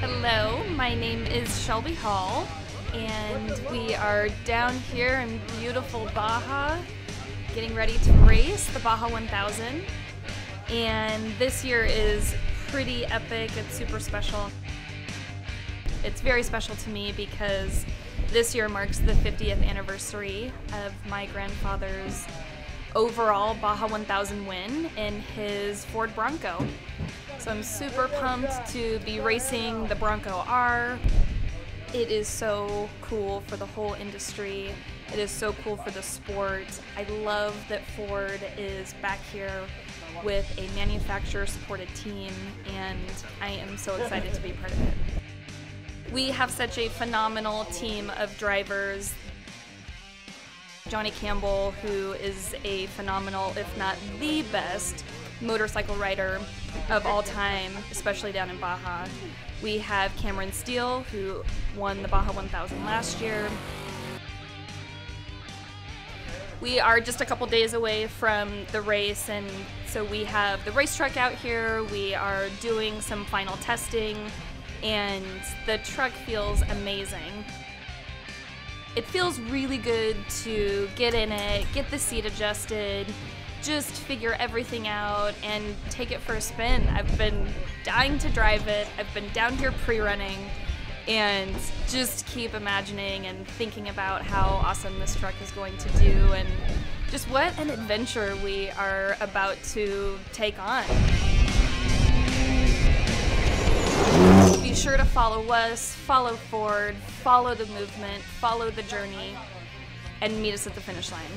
Hello, my name is Shelby Hall, and we are down here in beautiful Baja getting ready to race the Baja 1000. And this year is pretty epic, it's super special. It's very special to me because this year marks the 50th anniversary of my grandfather's overall Baja 1000 win in his Ford Bronco. So I'm super pumped to be racing the Bronco R. It is so cool for the whole industry. It is so cool for the sport. I love that Ford is back here with a manufacturer supported team, and I am so excited to be part of it. We have such a phenomenal team of drivers. Johnny Campbell, who is a phenomenal, if not the best, motorcycle rider of all time, especially down in Baja. We have Cameron Steele, who won the Baja 1000 last year. We are just a couple days away from the race, and so we have the racetrack out here. We are doing some final testing, and the truck feels amazing. It feels really good to get in it, get the seat adjusted, just figure everything out and take it for a spin. I've been dying to drive it. I've been down here pre-running and just keep imagining and thinking about how awesome this truck is going to do and just what an adventure we are about to take on. Be sure to follow us, follow Ford, follow the movement, follow the journey, and meet us at the finish line.